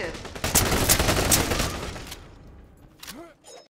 active.